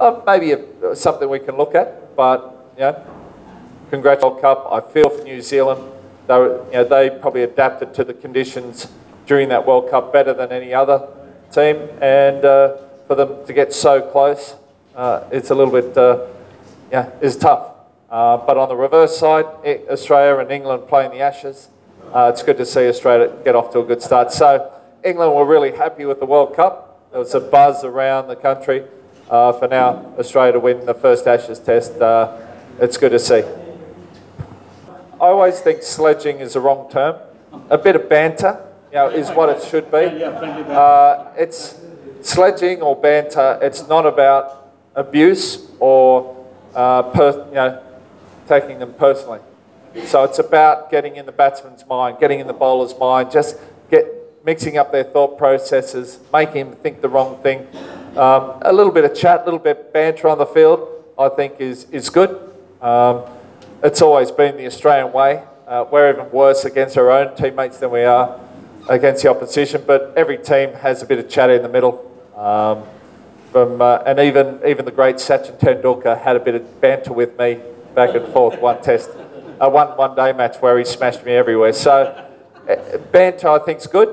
uh, maybe a, something we can look at, but you know, congratulations Cup. I feel for New Zealand. They, were, you know, they probably adapted to the conditions during that World Cup better than any other team, and uh, for them to get so close, uh, it's a little bit, uh, yeah, is tough. Uh, but on the reverse side, Australia and England playing the Ashes. Uh, it's good to see Australia get off to a good start. So England were really happy with the World Cup. There was a buzz around the country uh, for now Australia to win the first Ashes test. Uh, it's good to see. I always think sledging is a wrong term. A bit of banter, you know, is what it should be. Uh, it's sledging or banter. It's not about abuse or uh, per, you know, taking them personally. So it's about getting in the batsman's mind, getting in the bowler's mind, just get mixing up their thought processes, making them think the wrong thing. Um, a little bit of chat, a little bit of banter on the field, I think is, is good. Um, it's always been the Australian way. Uh, we're even worse against our own teammates than we are against the opposition, but every team has a bit of chat in the middle. Um, from, uh, and even, even the great Sachin Tendulkar had a bit of banter with me back and forth one test, uh, one one day match where he smashed me everywhere. So uh, banter I think is good.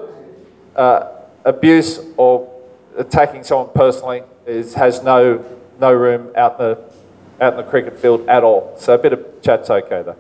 Uh, abuse or attacking someone personally is, has no no room out in the out in the cricket field at all. So a bit of chat's okay though.